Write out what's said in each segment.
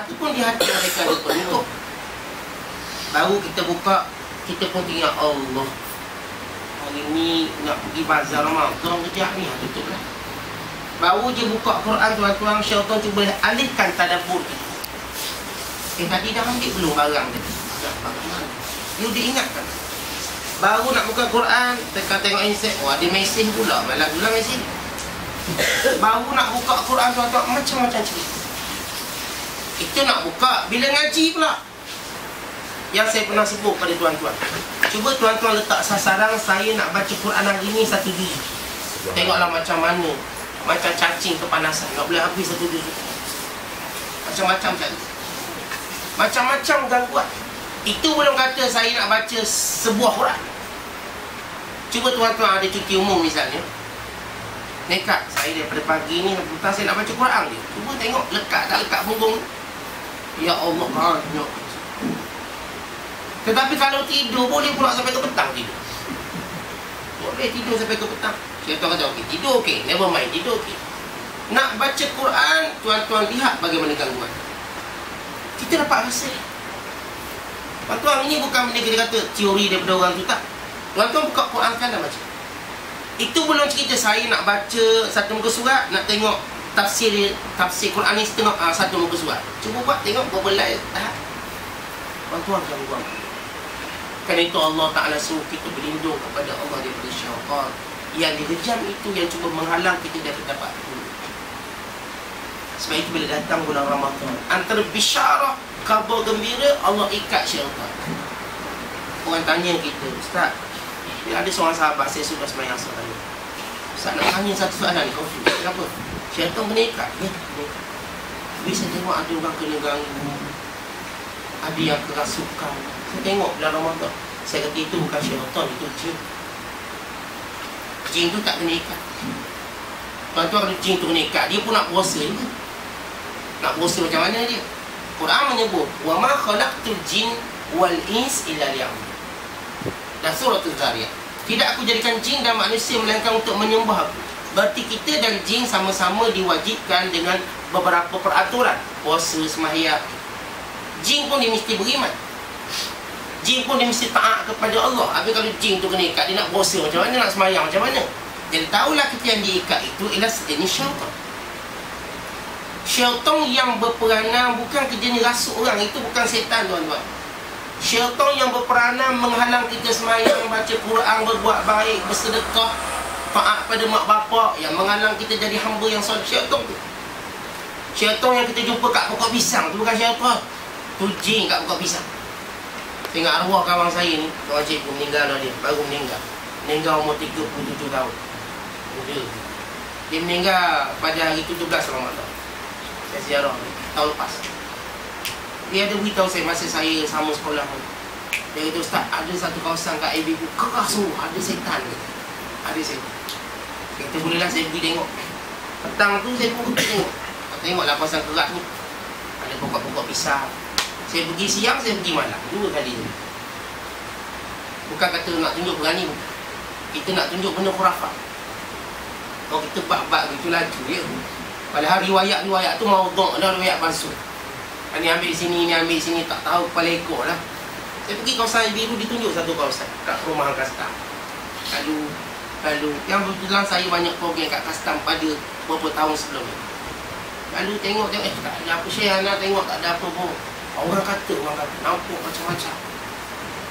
Ataupun di hati mereka ada penutup. Baru kita buka Kita pun tinggal Allah Hari ni nak pergi bazar Ramadan kejap ni Tutup lah Baru je buka Quran tuan-tuan Syaitan cuba alihkan tadabur kita Eh tadi dah ambil belum barang dia? Dia diingatkan Baru nak buka Quran Tengah tengok insek Oh ada mesej pula Malah pula mesej Baru nak buka Quran tuan-tuan Macam-macam cerita Itu nak buka. Bila ngaji pula? Yang saya pernah sebut pada tuan-tuan. Cuba tuan-tuan letak sasaran Saya nak baca Quran hari ni satu diri Tengoklah macam mana. Macam cacing kepanasan. Tak boleh habis satu diri Macam-macam macam Macam-macam gangguan. Itu belum kata saya nak baca sebuah Quran. Cuba tuan-tuan ada cuti umum misalnya. Nekat Saya daripada pagi ni Petang saya nak baca Quran dia Cuba tengok Lekat tak lekat punggung Ya Allah banyak Tetapi kalau tidur Boleh pula sampai ke petang tidur. Boleh tidur sampai ke petang. Syaitan kata okey Tidur okey. Never mind Tidur okey. Nak baca Quran Tuan-tuan lihat bagaimana gangguan. Kita dapat rasa. Tuan-tuan ini bukan benda kita kata Teori daripada orang tu tak. Tuan-tuan buka Quran kan dah baca Itu belum cerita saya nak baca Satu muka surat Nak tengok tafsir tafsir Quran ni setengah uh, satu muka surat Cuba buat tengok berapa live tahap Tuan-tuan jangan buang Kerana itu Allah Ta'ala suruh kita berlindung kepada Allah daripada syaitan Yang direjam itu yang cuba menghalang kita dari dapat Sebab itu bila datang bulan Ramadan Antara bisyarah kabar gembira Allah ikat syaitan Orang tanya kita Ustaz ada seorang sahabat saya sudah semayang soalan. Ustaz nak tanya satu soalan ni. Kenapa? Syaitan menekat ya. Jadi Bisa tengok ada orang kena ganggu. Ada yang kerasukan. Saya tengok dalam Ramadan. Saya kata itu bukan syaitan, itu jin. Jin tu tak kena ikat Lepas tu kalau jin tu kena ikat Dia pun nak puasa ya. Nak puasa macam mana dia? Quran menyebut Wa ma khalaqtul jin wal ins illa liya'ud Dan surah tu Tidak aku jadikan jin dan manusia Melainkan untuk menyembah aku. Berarti kita dan jin sama-sama diwajibkan Dengan beberapa peraturan. Puasa, semahiyat. Jin pun dia mesti beriman. Jin pun dia mesti taat kepada Allah. Habis kalau jin tu kena ikat Dia nak puasa macam mana, nak semayang macam mana? Jadi tahulah kita yang diikat itu Ialah sejenis syaitan. Syaitan yang berperanan Bukan kerjanya rasuk orang. Itu bukan setan tuan-tuan. Syaitan yang berperanan menghalang kita semayang, baca Quran, berbuat baik, bersedekah, taat pada mak bapak yang menghalang kita jadi hamba yang soleh. Syaitan tu. Syaitan yang kita jumpa kat pokok pisang tu bukan syaitan. Tu jin kat pokok pisang. Tengok arwah kawan saya ni, kawan cikgu meninggal dah dia, baru meninggal. Meninggal umur 37 tahun. Dia, dia meninggal pada hari 17 Ramadan. Saya ziarah tahun lepas. Dia ada beritahu saya masa saya sama sekolah pun. Dia kata, Ustaz, ada satu kawasan kat ABU keras semua. Ada setan. Ada setan. Kata, bolehlah saya pergi tengok. Petang tu saya pun pergi tengok. Tengoklah kawasan keras ni. Ada pokok-pokok pisang. Saya pergi siang, saya pergi malam. Dua kali tu. Bukan kata nak tunjuk berani. Kita nak tunjuk benda khurafat. Kalau kita bak-bak gitu laju ya. Padahal riwayat-riwayat tu mau dok dah riwayat palsu. Ini ambil sini, ini ambil sini, tak tahu kepala ekor lah. Saya pergi kawasan biru, ditunjuk satu kawasan kat rumah kastam. Lalu, lalu, yang kebetulan saya banyak program kat kastam pada beberapa tahun sebelum ni. Lalu tengok, tengok, eh tak ada apa saya nak tengok, tak ada apa pun. Orang kata, orang kata, nampak macam-macam.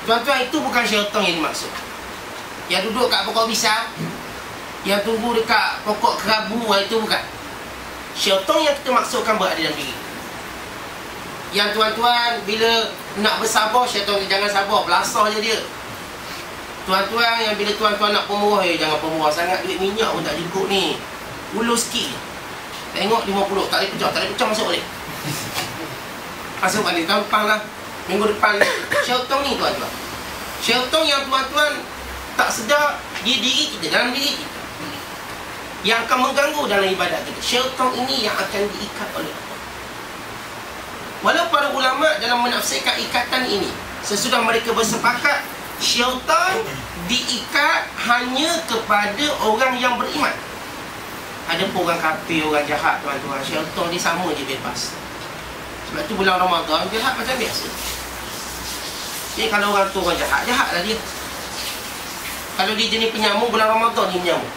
Tuan-tuan, itu bukan syaitan yang dimaksud. Yang duduk kat pokok pisang, yang tunggu dekat pokok kerabu, itu bukan. Syaitan yang kita maksudkan berada dalam diri. Yang tuan-tuan bila nak bersabar syaitan jangan sabar belasah je dia. Tuan-tuan yang bila tuan-tuan nak pemurah ya jangan pemurah sangat duit minyak pun tak cukup ni. Ulus sikit. Tengok 50 tak boleh pecah, tak boleh pecah masuk balik. Masuk balik gampang lah. Minggu depan syaitan ni tuan-tuan. Syaitan yang tuan-tuan tak sedar dia diri kita dalam diri kita. Yang akan mengganggu dalam ibadat kita. Syaitan ini yang akan diikat oleh Allah. Walau para ulama dalam menafsirkan ikatan ini Sesudah mereka bersepakat Syaitan diikat hanya kepada orang yang beriman Ada pun orang kafir, orang jahat tuan-tuan Syaitan dia sama je bebas Sebab tu bulan Ramadan jahat macam biasa. Jadi kalau orang tu orang jahat, jahatlah dia. Kalau dia jenis penyamuk bulan Ramadan ni penyamuk.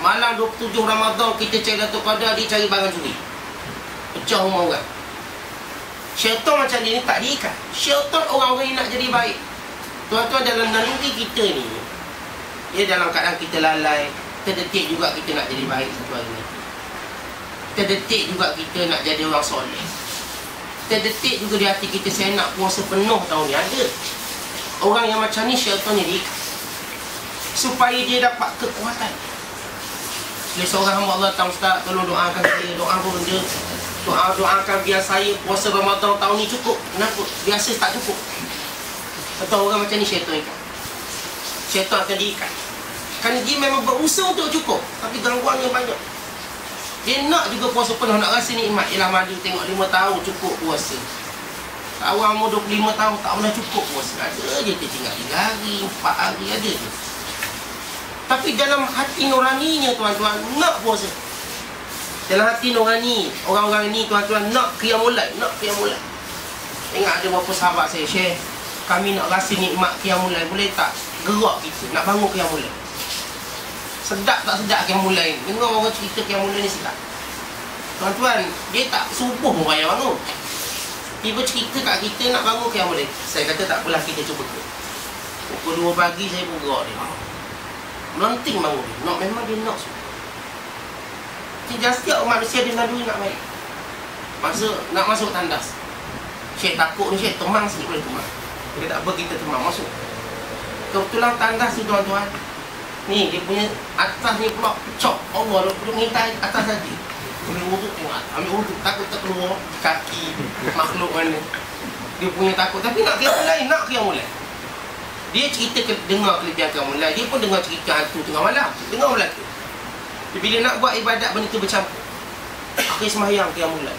Malam 27 Ramadan kita cari Datuk Qadar dia cari barang curi. Pecah rumah orang. Syaitan macam dia ni tak diikat. Syaitan orang-orang yang nak jadi baik. Tuan-tuan dalam naluri kita ni, ya dalam keadaan kita lalai, terdetik juga kita nak jadi baik satu hari nanti. Terdetik juga kita nak jadi orang soleh. Terdetik juga di hati kita saya nak puasa penuh tahun ni. Ada orang yang macam ni syaitan ni supaya dia dapat kekuatan. Bila seorang hamba Allah tahu Ustaz tolong doakan saya. Doa pun benda. Doa doakan biar saya puasa Ramadan tahun ni cukup. Kenapa? Biasa tak cukup atau orang macam ni syaitan ikat. Syaitan akan diikat. Kerana dia memang berusaha untuk cukup tapi gangguannya banyak. Dia nak juga puasa penuh Nak rasa nikmat. Ialah madu tengok 5 tahun cukup puasa. Awal umur 25 tahun Tak pernah cukup puasa. Ada je dia tinggal 3 hari 4 hari Ada je. Tapi dalam hati nuraninya tuan-tuan Nak puasa. Dalam hati nurani Orang-orang ni tuan-tuan Nak kiamulat Nak kiamulat Ingat ada beberapa sahabat saya share Kami nak rasa nikmat kiamulat Boleh tak gerak kita? Nak bangun kiamulat Sedap tak sedap yang mulai Dengar orang cerita yang mulai ni sedap. Tuan-tuan Dia tak subuh pun payah bangun Tiba cerita kat kita nak bangun yang mulai Saya kata tak apalah kita cuba ke? Pukul 2 pagi saya pun gerak dia. Melenting bangun dia. Nak memang dia nak Tidak setiap manusia dia nalui nak baik Masa nak masuk tandas. Syekh takut ni Syekh temang sikit boleh temang Dia tak apa kita temang masuk Kebetulan tandas tu tuan-tuan Ni dia punya atas ni pula pecah. Allah dia duduk ngintai atas saja. Ambil wuduk tengok. Ambil wuduk takut tak keluar kaki makhluk mana. Dia punya takut tapi nak kira lain nak kira mulai. Dia cerita ke, dengar kelebihan kira mulai. Dia pun dengar cerita hantu tengah malam. Dengar mulai tu. Bila nak buat ibadat benda tu bercampur. Akhir semayang kira mulai.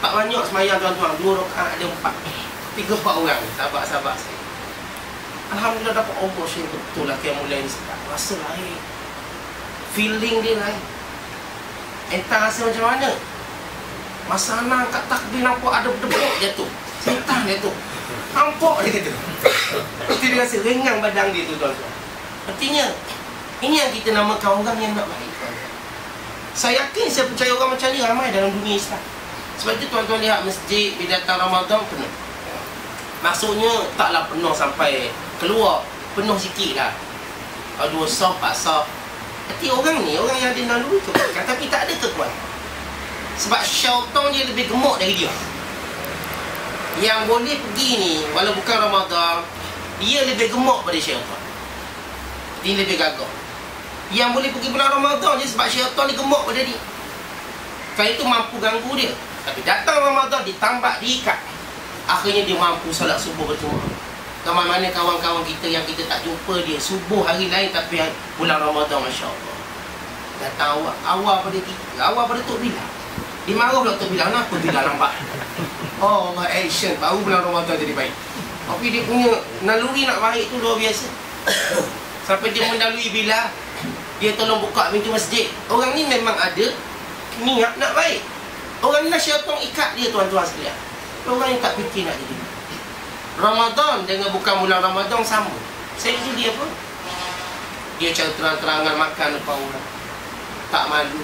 Tak banyak semayang tuan-tuan. Dua rakaat ada empat. Tiga empat orang. Sahabat-sahabat saya. Alhamdulillah dapat Allah Syekh betul lah Yang mulai ni sedap. Rasa lain. Feeling dia lain. Entah rasa macam mana. Masa anak kat takbir nampak ada berdebuk jatuh Setan jatuh Nampak dia kata Itu dia rasa ringan badan dia tu tuan-tuan. Artinya Ini yang kita namakan orang yang nak baik Saya yakin saya percaya orang macam ni ramai dalam dunia Islam. Sebab itu tuan-tuan lihat masjid Bila datang Ramadan penuh Maksudnya taklah penuh sampai keluar. Penuh sikit lah. Dua soft pak soft? Nanti orang ni, orang yang ada naluri kebaikan Tapi tak ada kekuatan Sebab syaitan dia lebih gemuk dari dia. Yang boleh pergi ni Walau bukan Ramadan Dia lebih gemuk pada syaitan Dia lebih gagah Yang boleh pergi bulan Ramadan je Sebab syaitan ni gemuk pada dia. Kerana itu mampu ganggu dia. Tapi datang Ramadan ditambah, diikat Akhirnya dia mampu salat subuh berjumpa. Kawan mana kawan-kawan kita yang kita tak jumpa dia Subuh hari lain tapi bulan Ramadan Masya Allah Datang awal, awal pada kita Awal pada Tok Bila Dia marah pula Tok Bila Kenapa Bila nampak? Oh Allah action Baru bulan Ramadan jadi baik. Tapi dia punya naluri nak baik tu luar biasa. Sampai dia melalui Bila Dia tolong buka pintu masjid. Orang ni memang ada Niat nak baik. Orang ni lah syaitan ikat dia tuan-tuan sekalian Orang yang tak fikir nak jadi Ramadan dengan bukan bulan Ramadan sama. Saya itu dia apa? Dia cara terang-terangan makan depan orang. Tak malu.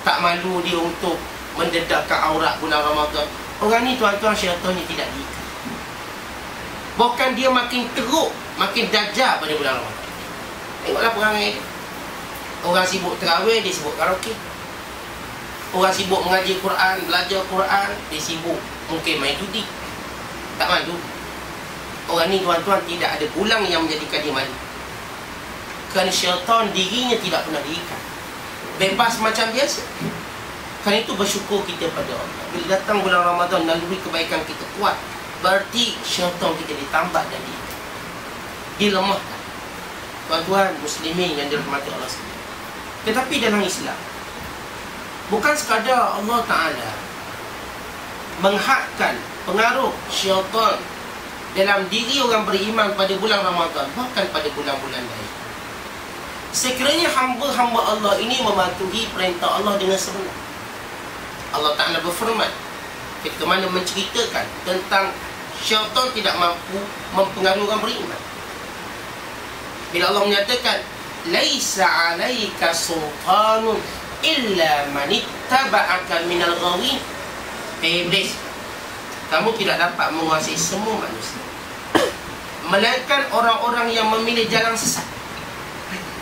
Tak malu dia untuk mendedahkan aurat bulan Ramadan. Orang ni tuan-tuan syaitannya tidak diikat. Bukan dia makin teruk, makin dajar pada bulan Ramadan. Tengoklah perangai dia. Orang sibuk terawih, dia sibuk karaoke. Orang sibuk mengaji Quran, belajar Quran, dia sibuk mungkin main judi tak malu Orang ni tuan-tuan tidak ada pulang yang menjadikan dia malu Kerana syaitan dirinya tidak pernah diikat Bebas macam biasa. Kerana itu bersyukur kita pada Allah. Bila datang bulan Ramadan Naluri kebaikan kita kuat Berarti syaitan kita ditambah dan diikat Dia lemah Tuan-tuan muslimin yang dirahmati Allah SWT Tetapi dalam Islam Bukan sekadar Allah Ta'ala Menghadkan pengaruh syaitan dalam diri orang beriman pada bulan Ramadan bahkan pada bulan-bulan lain. Sekiranya hamba-hamba Allah ini mematuhi perintah Allah dengan sebenar. Allah Ta'ala berfirman ketika mana menceritakan tentang syaitan tidak mampu mempengaruhi orang beriman bila Allah menyatakan laisa alaika sultanun illa man ittaba'aka minal ghawin eh, iblis kamu tidak dapat menguasai semua manusia. Melainkan orang-orang yang memilih jalan sesat.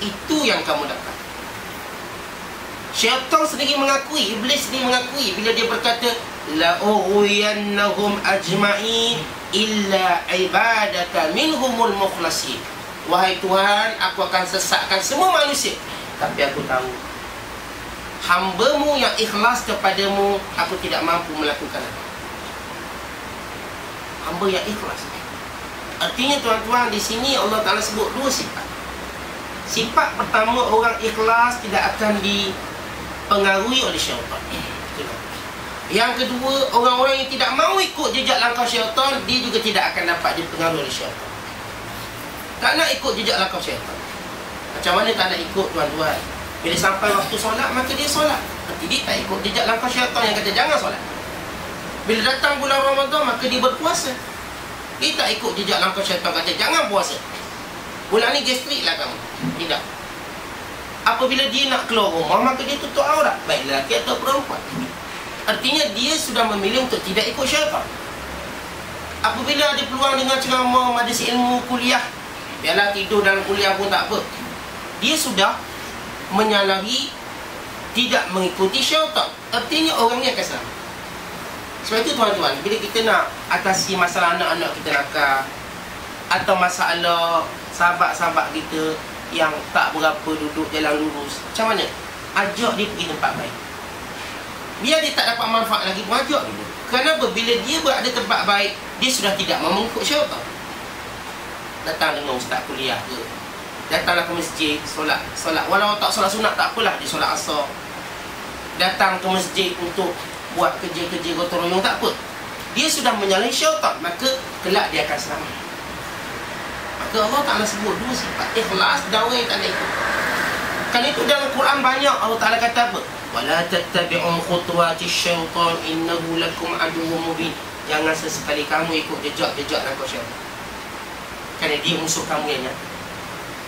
Itu yang kamu dapat. Syaitan sendiri mengakui iblis sendiri mengakui bila dia berkata la ughwiyannahum ajma'in illa ibadaka minhumul mukhlasin. Wahai tuhan aku akan sesatkan semua manusia. Tapi aku tahu hambamu yang ikhlas kepadamu aku tidak mampu melakukan apa. Hamba yang ikhlas. Artinya tuan-tuan di sini Allah Taala sebut dua sifat. Sifat pertama orang ikhlas tidak akan dipengaruhi oleh syaitan. Yang kedua orang-orang yang tidak mau ikut jejak langkah syaitan dia juga tidak akan dapat dipengaruhi oleh syaitan. Tak nak ikut jejak langkah syaitan. Macam mana tak nak ikut tuan-tuan bila sampai waktu solat, maka dia solat. Dia tak ikut jejak langkah syaitan yang kata jangan solat. Bila datang bulan Ramadan, maka dia berpuasa. Dia tak ikut jejak langkah syaitan kata jangan puasa. Bulan ni gastrik lah kamu. Tidak. Apabila dia nak keluar rumah, maka dia tutup aurat. Baik lelaki atau perempuan. Artinya dia sudah memilih untuk tidak ikut syaitan. Apabila ada peluang dengan ceramah, ada ilmu kuliah, biarlah tidur dalam kuliah pun tak apa. Dia sudah menyalahi tidak mengikuti syaitan artinya orang ni akan selamat. Sebab itu tuan-tuan bila kita nak atasi masalah anak-anak kita nakal atau masalah sahabat-sahabat kita yang tak berapa duduk jalan lurus macam mana? Ajak dia pergi tempat baik. Biar dia tak dapat manfaat lagi pun ajak dia. Kenapa? Bila dia berada tempat baik dia sudah tidak mengikut syaitan datang dengan ustaz kuliah ke datanglah ke masjid solat solat. Walau tak solat sunat tak apalah dia solat asar. Datang ke masjid untuk buat kerja-kerja gotong royong tak apa. Dia sudah menyalahi syaitan maka kelak dia akan selamat. Maka Allah Ta'ala sebut dua sifat. Ikhlas dawai tak ada ikut. Kan itu dalam Quran banyak Allah Ta'ala kata apa? Wala tattabi'un khutuwati syaitan innahu lakum aduwwum mubin. Jangan sesekali kamu ikut jejak-jejak langkah syaitan. Kerana dia musuh kamu yang nyata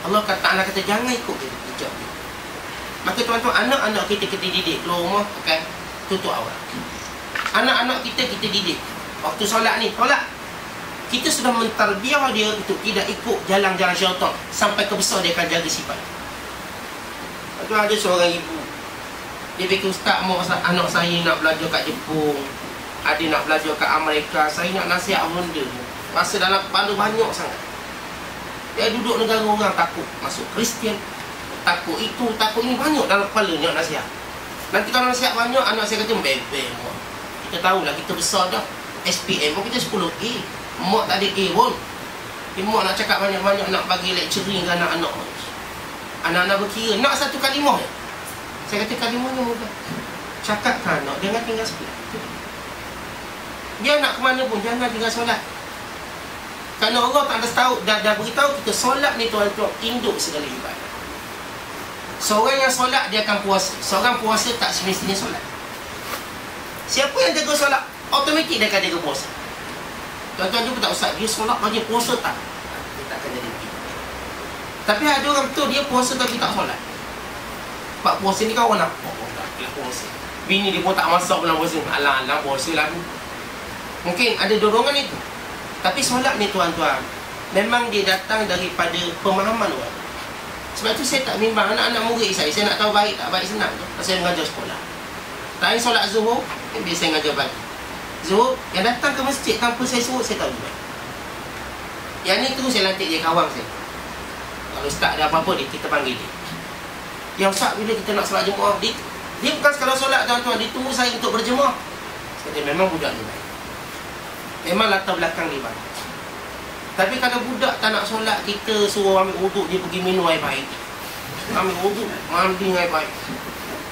Allah kata anak kata jangan ikut dia hijab dia. Maka tuan-tuan anak-anak kita kita didik keluar rumah pakai tutup awal. Anak-anak kita kita didik. Waktu solat ni solat. Kita sudah mentarbiah dia untuk tidak ikut jalan-jalan syaitan sampai ke besar dia akan jaga sifat. Lepas ada seorang ibu. Dia fikir ustaz mau anak saya nak belajar kat Jepun. Ada nak belajar kat Amerika. Saya nak nasihat benda. Rasa dalam kepala banyak sangat dia duduk negara orang takut. Masuk Kristian Takut itu, takut ini. Banyak dalam kepala ni nasihat Nanti kalau nasihat banyak, anak saya kata bebek Kita tahulah, kita besar dah. SPM pun kita 10A Mak tak ada A pun. Eh, Mak nak cakap banyak-banyak nak bagi lecturing ke anak-anak. Anak-anak berkira, nak satu kalimah je Saya kata kalimahnya mudah. Cakap ke anak, jangan tinggal sebelah. Dia nak ke mana pun, jangan tinggal solat kerana Allah tak ada tahu dah, dah beritahu kita solat ni tuan-tuan induk segala ibadah. Seorang yang solat dia akan puasa. Seorang puasa tak semestinya solat. Siapa yang jaga solat automatik dia akan jaga puasa. Tuan-tuan jumpa tak ustaz dia solat bagi puasa tak? Dia tak akan jadi begitu. Tapi ada orang betul dia puasa tapi tak solat. Pak puasa ni kawan nak oh, oh, tak dia puasa. Bini dia pun tak masak bulan puasa. Alah puasa lah. Mungkin ada dorongan itu. Tapi solat ni tuan-tuan Memang dia datang daripada pemahaman orang. Sebab tu saya tak bimbang anak-anak murid saya. Saya nak tahu baik tak baik senang tu. Saya mengajar sekolah. Lain solat zuhur Biar saya mengajar pagi Zuhur Yang datang ke masjid tanpa saya suruh Saya tahu juga. Yang ni tu saya lantik dia kawan saya. Kalau ustaz ada apa-apa dia Kita panggil dia. Yang ustaz bila kita nak solat jemaah Dia, dia bukan sekadar solat tuan-tuan. Dia tunggu saya untuk berjemaah. Saya memang budak ni baik Memang latar belakang dia baik. Tapi kalau budak tak nak solat Kita suruh ambil wuduk Dia pergi minum air baik. Ambil wuduk Mandi air baik.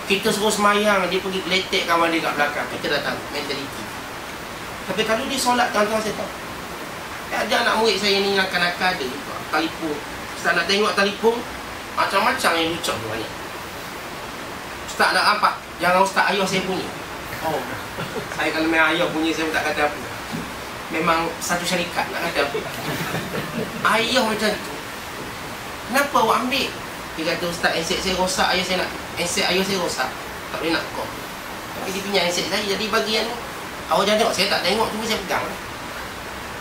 Kita suruh semayang Dia pergi geletek kawan dia kat belakang. Kita dah tahu Mentaliti. Tapi kalau dia solat Tuan-tuan saya tahu. Ada anak murid saya ni Nakal-nakal ada Talipung Ustaz nak tengok talipung Macam-macam yang lucuk tu banyak. Ustaz nak nampak Jangan ustaz ayah saya punya Oh, saya kalau main ayah punya saya tak kata apa. Memang satu syarikat nak apa. Ayah macam tu. Kenapa awak ambil? Dia kata, Ustaz, aset saya rosak, ayah saya nak, aset ayah saya rosak. Tak boleh nak kau. Tapi dia pinjam aset saya, jadi bagian. Awak jangan tengok, saya tak tengok, cuma saya pegang.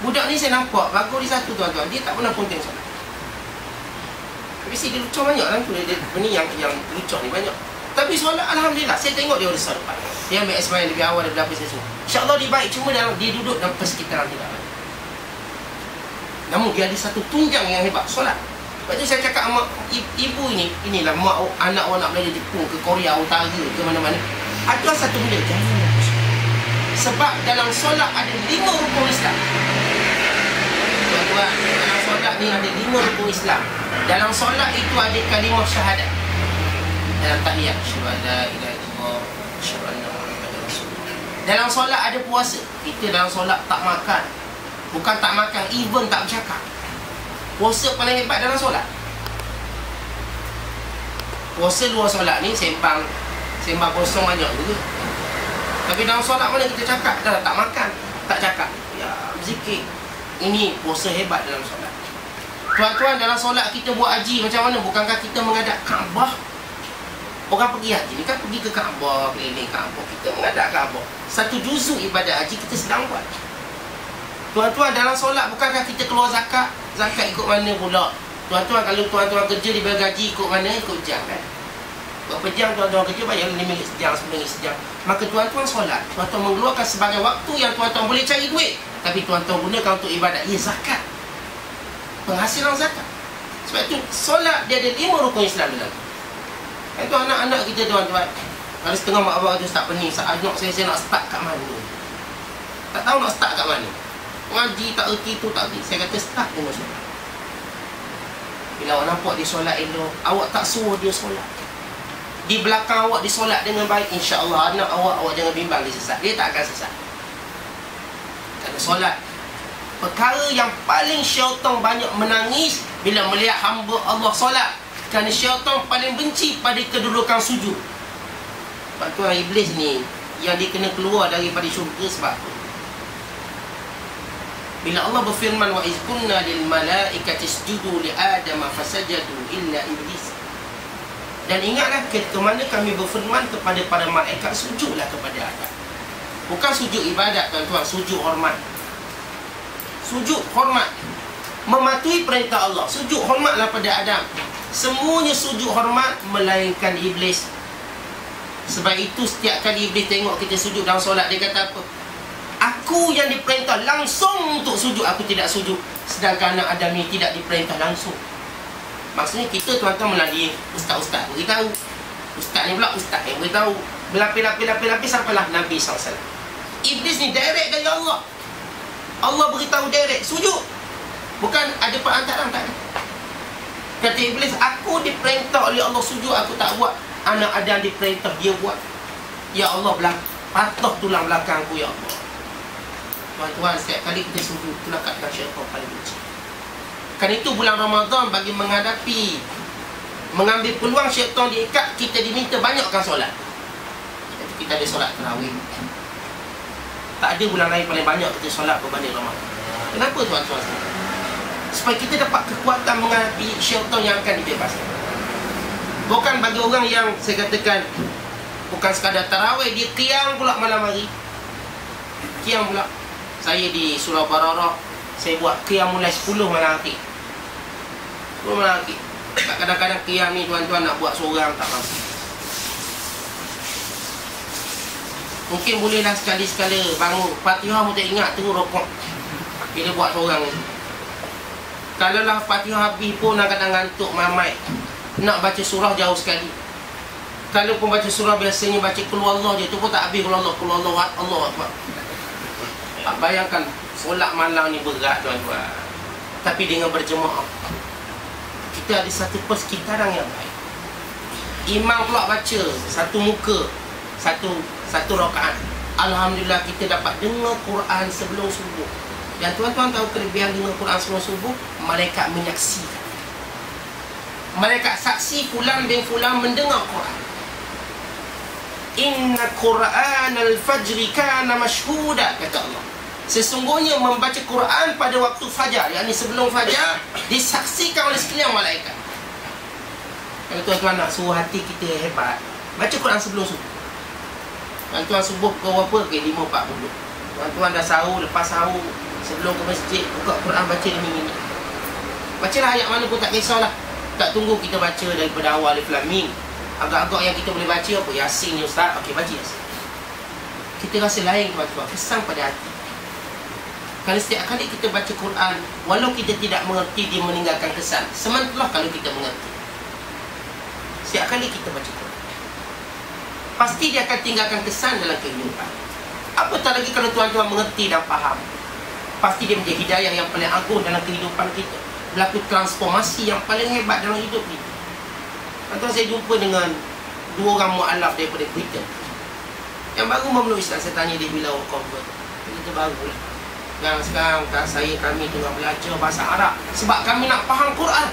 Budak ni saya nampak, bagus di satu tuan-tuan. Dia tak pernah ponteng solat. Tapi si dia lucah banyak lah tu. Dia, dia, ni yang, yang lucah ni banyak. Tapi solat Alhamdulillah Saya tengok dia ada solat. Dia ambil SYM lebih awal daripada apa saya semua InsyaAllah dia baik Cuma dalam, dia duduk dalam persekitaran dia. Namun dia ada satu tunjang yang hebat Solat. Lepas tu saya cakap sama ibu ini Inilah mak anak awak nak belajar Jepun ke Korea Utara ke mana-mana. Ada satu benda Jangan Sebab dalam solat ada lima rukun Islam. Tuan-tuan Dalam solat ni ada lima rukun Islam. Dalam solat itu ada kalimah syahadat dalam tahiyat asyhadu an la ilaha illallah asyhadu anna muhammadar rasulullah. Dalam solat ada puasa? Kita dalam solat tak makan. Bukan tak makan even tak bercakap. Puasa paling hebat dalam solat? Puasa luar solat ni sembang sembang kosong banyak juga. Tapi dalam solat mana kita cakap? Dah tak makan tak cakap. Ya zikir ini puasa hebat dalam solat. Tuan-tuan dalam solat kita buat haji macam mana? Bukankah kita menghadap Kaabah Orang pergi haji ni kan pergi ke Kaabah, keliling Kaabah. Kita mengadap Kaabah. Satu juzuk ibadat haji kita sedang buat. Tuan-tuan dalam solat bukankah kita keluar zakat? Zakat ikut mana pula? Tuan-tuan kalau tuan-tuan kerja di gaji ikut mana? Ikut jam kan? Berapa jam tuan-tuan kerja bayar 5 minit sejam, 10 minit sejam. Maka tuan-tuan solat. Tuan-tuan mengeluarkan sebagai waktu yang tuan-tuan boleh cari duit. Tapi tuan-tuan gunakan untuk ibadat. Ya zakat. Penghasilan zakat. Sebab itu solat dia ada lima rukun Islam dalam itu anak-anak kita tuan-tuan. Ada setengah mak abang tu start pening. Saat anak saya, saya nak start kat mana. Tak tahu nak start kat mana. Ngaji tak erti tu tak erti Saya kata start dengan solat Bila awak nampak dia solat elok Awak tak suruh dia solat. Di belakang awak dia solat dengan baik InsyaAllah anak awak, awak jangan bimbang dia sesat. Dia tak akan sesat. Kerana solat. Perkara yang paling syaitan banyak menangis Bila melihat hamba Allah solat kerana syaitan paling benci pada kedudukan sujud. Sebab tu iblis ni Yang dia kena keluar daripada syurga sebab tu. Bila Allah berfirman Wa izkunna lil malaikati sujudu li adama fasajadu illa iblis. Dan ingatlah ke mana kami berfirman kepada para malaikat Sujudlah kepada Adam. Bukan sujud ibadat tuan-tuan Sujud hormat. Sujud hormat Mematuhi perintah Allah. Sujud hormatlah pada Adam. Semuanya sujud hormat Melainkan iblis. Sebab itu setiap kali iblis tengok kita sujud dalam solat Dia kata apa? Aku yang diperintah langsung untuk sujud Aku tidak sujud. Sedangkan anak Adam ni tidak diperintah langsung. Maksudnya kita tuan-tuan melalui Ustaz-ustaz beritahu Ustaz ni pula ustaz yang beritahu Berlapis-lapis-lapis-lapis Sampailah Nabi SAW Iblis ni direct dari Allah. Allah beritahu direct Sujud Bukan ada perantaran tak Kata Iblis, aku diperintah oleh Allah sujud, aku tak buat. Anak Adam diperintah, dia buat. Ya Allah, belak patah tulang belakangku, Ya Allah. Tuan-tuan, setiap kali kita sujud, itulah kata syaitan paling benci. Kan itu bulan Ramadan bagi menghadapi mengambil peluang syaitan diikat, kita diminta banyakkan solat. Jadi kita ada solat terawih. Tak ada bulan lain paling banyak kita solat berbanding Ramadan. Kenapa tuan-tuan? Supaya kita dapat kekuatan menghadapi syaitan yang akan dibebaskan. Bukan bagi orang yang saya katakan bukan sekadar tarawih dia qiyam pula malam hari. Qiyam pula. Saya di surau barara saya buat qiyam mulai 10 malam hari. 10 malam hari. Kadang-kadang qiyam ni tuan-tuan nak buat seorang tak mampu. Mungkin bolehlah sekali-sekala bangun. Fatihah pun tak ingat tunggu rokok. Bila buat seorang ni kalau lah Fatihah habis pun kadang ngantuk mamai. Nak baca surah jauh sekali. Kalau pun baca surah biasanya baca keluar Allah je. Tu pun tak habis keluar Allah Keluar Allah Allah Akbar. Bayangkan solat malam ni berat tuan-tuan. Tapi dengan berjemaah Kita ada satu persekitaran yang baik. Imam pula baca satu muka Satu satu rakaat. Alhamdulillah kita dapat dengar Quran sebelum subuh dan tuan-tuan tahu kelebihan dengan Quran sebelum subuh Mereka menyaksikan Mereka saksi fulan bin fulan mendengar Quran Inna Quran al-Fajri kana mashhuda kata Allah. Sesungguhnya membaca Quran pada waktu fajar, yakni sebelum fajar disaksikan oleh sekalian malaikat. Kalau tuan-tuan nak suruh hati kita hebat, baca Quran sebelum subuh. Tuan-tuan subuh pukul berapa? Okey, 5.40. Tuan-tuan dah sahur, lepas sahur, sebelum ke masjid, buka Quran baca 5 minit. Bacalah ayat mana pun tak kisahlah. Tak tunggu kita baca daripada awal Alif Lam Mim. Agak-agak yang kita boleh baca apa? Yasin ni Ustaz. Okey, baca Yasin. Kita rasa lain tuan-tuan. Kesan pada hati. Kalau setiap kali kita baca Quran, walau kita tidak mengerti, dia meninggalkan kesan. Semangatlah kalau kita mengerti. Setiap kali kita baca Quran. Pasti dia akan tinggalkan kesan dalam kehidupan. Apatah lagi kalau tuan-tuan mengerti dan faham. Pasti dia menjadi hidayah yang paling agung dalam kehidupan kita. Berlaku transformasi yang paling hebat dalam hidup kita. Tuan-tuan saya jumpa dengan dua orang mu'alaf daripada Twitter. Yang baru memeluk Islam, saya tanya dia bila orang convert. Kita baru lah yang sekarang tak saya kami tengah belajar bahasa Arab sebab kami nak faham Quran.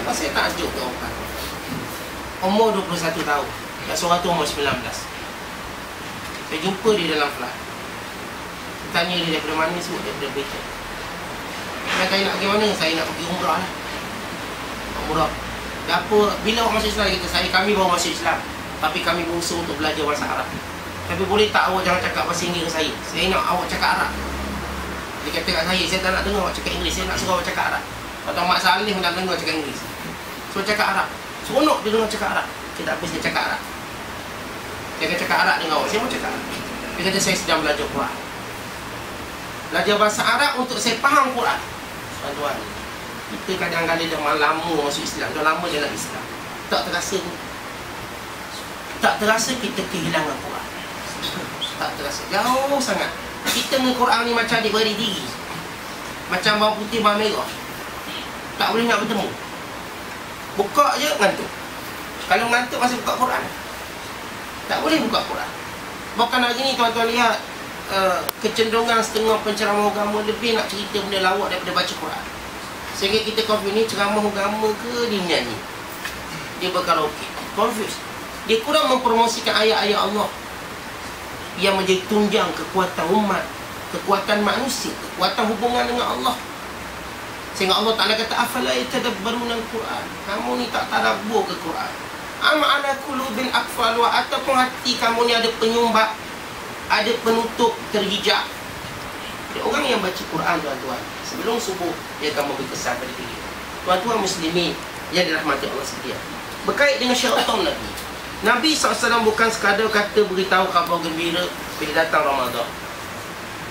Ya, saya tak ajuk ke orang. Umur 21 tahun. Dan seorang tu umur 19. Saya jumpa dia dalam flat. Tanya dia daripada mana sebut daripada Britain. Dan saya nak pergi mana? Saya nak pergi umrah lah. Umrah. Dan apa, bila orang masuk Islam kita, saya kami bawa masuk Islam. Tapi kami berusaha untuk belajar bahasa Arab. Tapi boleh tak awak jangan cakap bahasa Inggeris ke saya? Saya nak awak cakap Arab. Dia kata kat saya, saya tak nak dengar awak cakap Inggeris, saya nak suruh awak cakap Arab. Atau Mak Salih nak dengar cakap Inggeris. Suruh cakap Arab. Seronok dia dengar cakap Arab. Kita habis dia cakap Arab. Dia kata cakap Arab dengan awak, saya mau cakap Arab. Dia kata saya sedang belajar Quran. Belajar bahasa Arab untuk saya faham Quran. Tuan-tuan, kita kadang-kadang dah lama masuk Islam, dah lama dalam Islam. Tak terasa tak terasa kita kehilangan Quran. Tak terasa. Jauh sangat. Kita dengan Quran ni macam adik beri diri Macam bawang putih bawang merah Tak boleh nak bertemu Buka je ngantuk Kalau ngantuk masih buka Quran Tak boleh buka Quran Bahkan hari ni tuan-tuan lihat uh, Kecenderungan setengah penceramah agama Lebih nak cerita benda lawak daripada baca Quran Sehingga kita confuse ni ceramah agama ke dia nyanyi Dia berkaraoke Confuse Dia kurang mempromosikan ayat-ayat Allah yang menjadi tunjang kekuatan umat, kekuatan manusia, kekuatan hubungan dengan Allah. Sehingga Allah Taala kata afala yatadabbaruna al-Quran. Kamu ni tak tadabbur ke Quran. Am ala qulubin aqfal wa ataupun hati kamu ni ada penyumbat, ada penutup terhijab. Ada orang yang baca Quran tuan-tuan, sebelum subuh dia akan memberi kesan pada diri. Tuan-tuan muslimin yang dirahmati Allah sekalian. Berkait dengan syaitan lagi. Nabi SAW bukan sekadar kata beritahu khabar gembira bila datang Ramadan.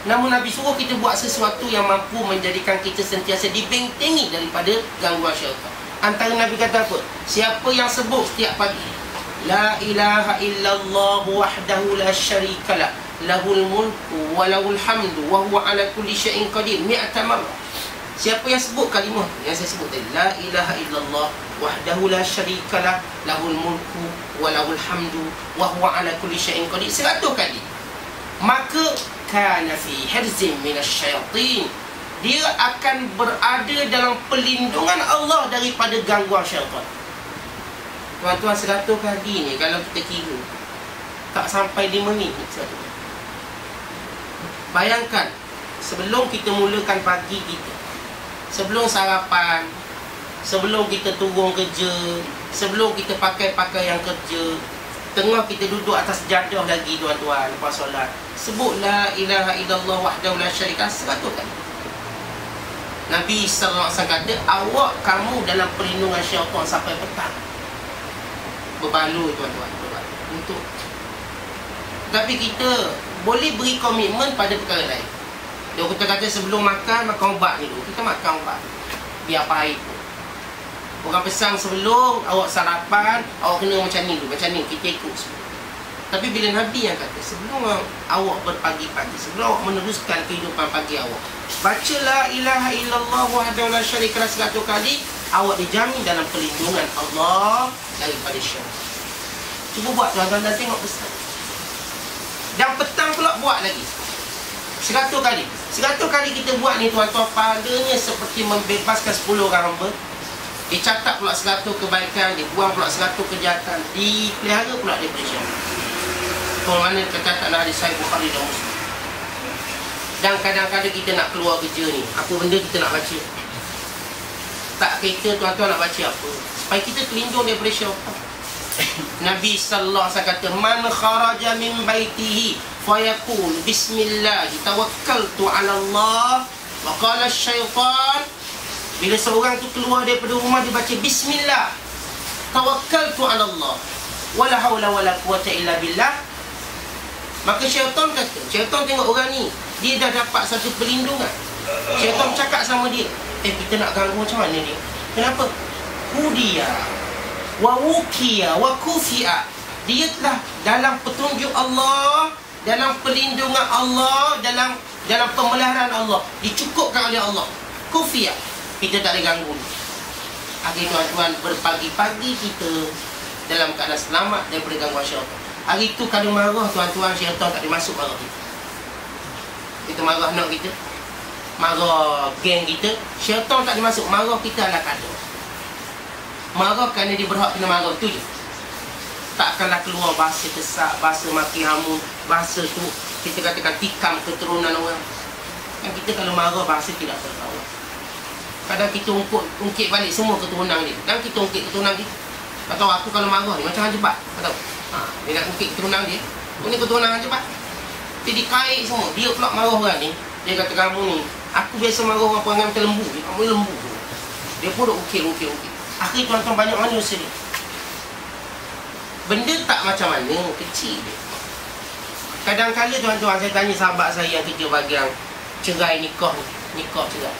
Namun Nabi suruh kita buat sesuatu yang mampu menjadikan kita sentiasa dibentengi daripada gangguan syaitan. Antara Nabi kata apa? Siapa yang sebut setiap pagi La ilaha illallah wahdahu la syarikalah lahul mulku wa lahul hamdu wa huwa ala kulli syai'in qadir. Mi'ata marrah. Siapa yang sebut kalimah? Yang saya sebut tadi. La ilaha illallah wahdahu la syarikalah lahul mulku walahul hamdu wa huwa ala kulli syai'in qadir. 100 kali. Maka kana fi hirzin minasyayatin dia akan berada dalam pelindungan Allah daripada gangguan syaitan. Tuan-tuan seratus kali ni kalau kita kira tak sampai lima minit satu. Bayangkan sebelum kita mulakan pagi kita sebelum sarapan sebelum kita turun kerja sebelum kita pakai pakaian kerja tengah kita duduk atas jadah lagi tuan-tuan lepas solat sebut la ilaha illallah wahdahu la syarika seratus kali. Nabi SAW kata awak kamu dalam perlindungan syaitan sampai petang. Berbaloi tuan-tuan untuk tapi kita boleh beri komitmen pada perkara lain dia kata kata sebelum makan makan ubat dulu kita makan ubat biar pahit Orang pesan sebelum awak sarapan, awak kena macam ni dulu, macam ni, kita ikut semua. Tapi bila Nabi yang kata, sebelum awak berpagi-pagi, sebelum awak meneruskan kehidupan pagi awak, bacalah ilaha illallah wahdahu la syarika seratus kali, awak dijamin dalam perlindungan Allah daripada syaitan. Cuba buat tuan-tuan dan tengok pesan. Dan buat lagi. Seratus kali. Seratus kali kita buat ni tuan-tuan, padanya seperti membebaskan sepuluh orang hamba dia catat pula seratus kebaikan Dia buang pula seratus kejahatan Dipelihara pula dia syaitan Apa mana kata nak hadis Sahih Bukhari dan Muslim. Dan kadang-kadang kita nak keluar kerja ni, apa benda kita nak baca? Tak kita tuan-tuan nak baca apa? Supaya kita terlindung daripada syaitan. Nabi sallallahu alaihi wasallam kata man kharaja min baitihi fayaqul bismillah tawakkaltu ala Allah. Wa qala syaitan bila seorang tu keluar daripada rumah dia baca bismillah tawakkaltu ala Allah. Wala haula wala quwata illa billah. Maka syaitan kata syaitan tengok orang ni dia dah dapat satu perlindungan. Syaitan cakap sama dia eh kita nak ganggu macam mana ni? Kenapa? Hudia wa wukiya wa dia telah dalam petunjuk Allah dalam perlindungan Allah dalam dalam pemeliharaan Allah dicukupkan oleh Allah. Kufiya kita tak boleh ganggu. Hari tuan-tuan berpagi-pagi kita dalam keadaan selamat daripada gangguan syaitan. Hari tu kalau marah tuan-tuan syaitan tak boleh masuk marah kita. Kita marah nak kita. Marah geng kita. Syaitan tak boleh masuk marah kita ala kadar marah kerana dia berhak kena marah. Tu je. Takkanlah keluar bahasa kesak bahasa maki hamu bahasa tu kita katakan tikam keturunan orang. Kan kita kalau marah bahasa tidak tertawa. Kadang kita ungkit, ungkit balik semua keturunan dia. Dan kita ungkit keturunan dia. Tak tahu aku kalau marah ni macam Hajebat tak tahu. Ha, dia nak ungkit keturunan dia. Ini keturunan Hajebat jadi kait semua. Dia pula marah orang ni. Dia kata kamu ni aku biasa marah orang perangai macam lembu kamu lembu. Dia pun ungkit ungkit ungkit. Akhir tuan-tuan banyak manusia ni. Benda tak macam mana Kecil dia Kadang-kadang tuan-tuan saya tanya sahabat saya yang kerja bagian cerai nikah ni. Nikah cerai.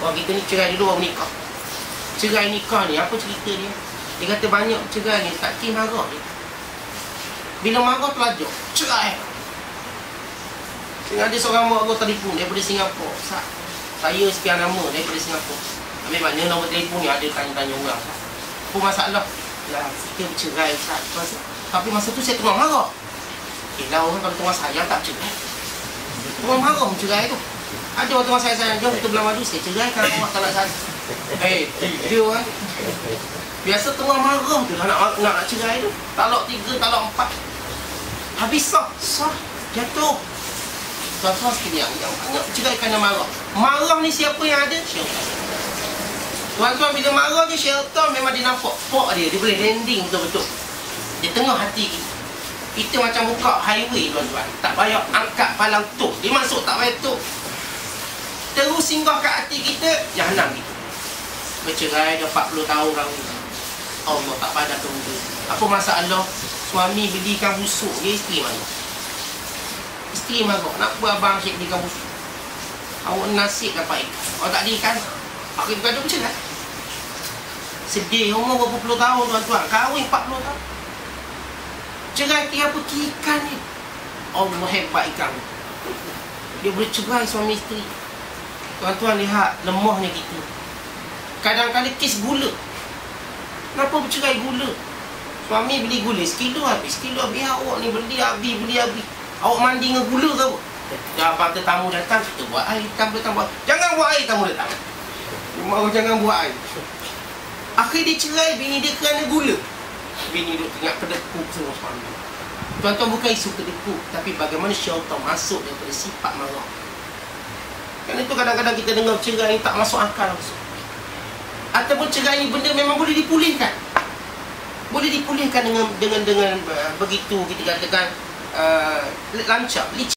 Orang kita ni cerai dulu baru nikah Cerai nikah ni apa cerita dia? Dia kata banyak cerai ni tak kira marah dia Bila marah pelajar Cerai. Sehingga ada seorang mak telefon daripada Singapura. Saya sekian nama daripada Singapura. Ambil mana nombor telefon ni ada tanya-tanya orang. Apa masalah? Ya, kita bercerai Tapi masa tu saya tengah marah Eh lah orang kalau tengah sayang tak bercerai Tengah marah bercerai tu Ada orang tengah sayang-sayang Jom kita belah madu Saya cerai kalau awak nak sayang Eh, dia kan Biasa tengah marah tu nak, nak, nak, cerai tu Talak tiga, talak empat Habis sah, sah, jatuh Tuan-tuan sekalian yang banyak cerai kerana marah Marah ni siapa yang ada? Siapa? Tuan-tuan bila marah je syaitan memang dia nampak pok dia. Dia boleh landing betul-betul. Di tengah hati kita. Kita macam buka highway tuan-tuan. Tak payah angkat palang tu. Dia masuk tak payah tu. Terus singgah kat hati kita, jahanam kita. Bercerai dah 40 tahun kahwin. Allah tak pada tunggu. Apa masalah? Suami belikan busuk dia isteri mana? Isteri mana? Nak buat abang syek belikan busuk. Awak nasib dapat ikan. Awak tak ada ikan? Aku ibu kandung macam? Sedih umur berapa puluh tahun tuan-tuan. Kahwin 40 tahun. Cerai apa ikan ni? Allah hebat ikan. Dia boleh cerai suami isteri. Tuan-tuan lihat lemahnya kita. Kadang-kadang kes gula. Kenapa bercerai gula? Suami beli gula sekilo habis. Sekilo habis awak ni beli habis, beli habis. Awak mandi dengan gula ke apa? Dah apa tetamu datang, kita buat air, tamu datang buat. Jangan buat air, tamu datang. Mak jangan buat air Akhir dia cerai bini dia kerana gula Bini dia tengah kedekuk semua suami Tuan-tuan bukan isu kedekuk Tapi bagaimana syaitan masuk daripada sifat marah. Kerana itu kadang-kadang kita dengar cerai tak masuk akal. Langsung Ataupun cerai ni benda memang boleh dipulihkan. Boleh dipulihkan dengan dengan dengan uh, begitu kita katakan uh, lancar, licin